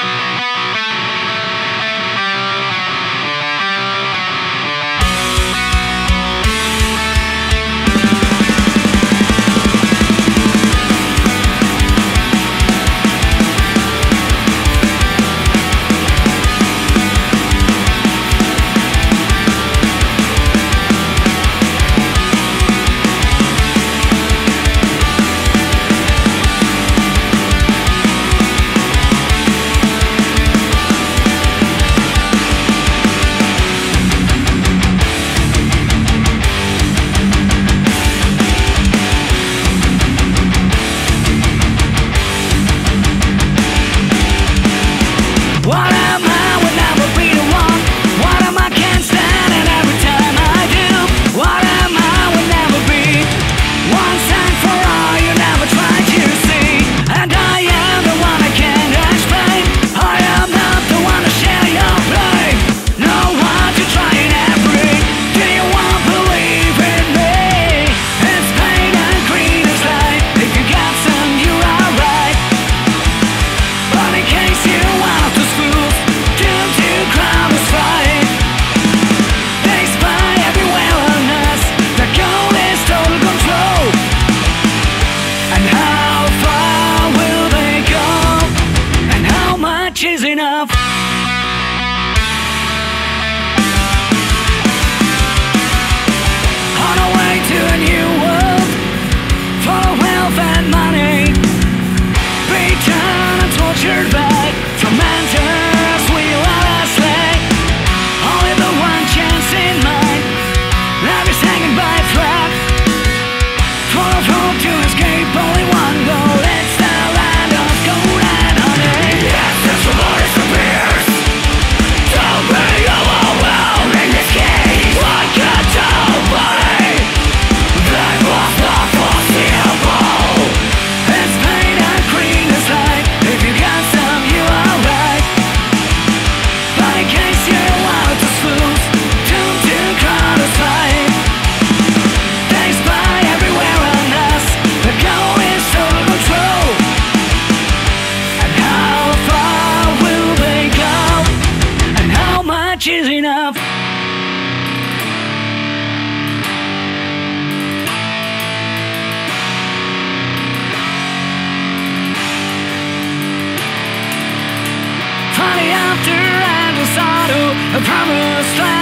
Bye. promised land.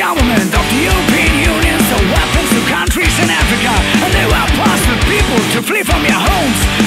government of the European Union sell weapons to countries in Africa, and they were forced people to flee from their homes.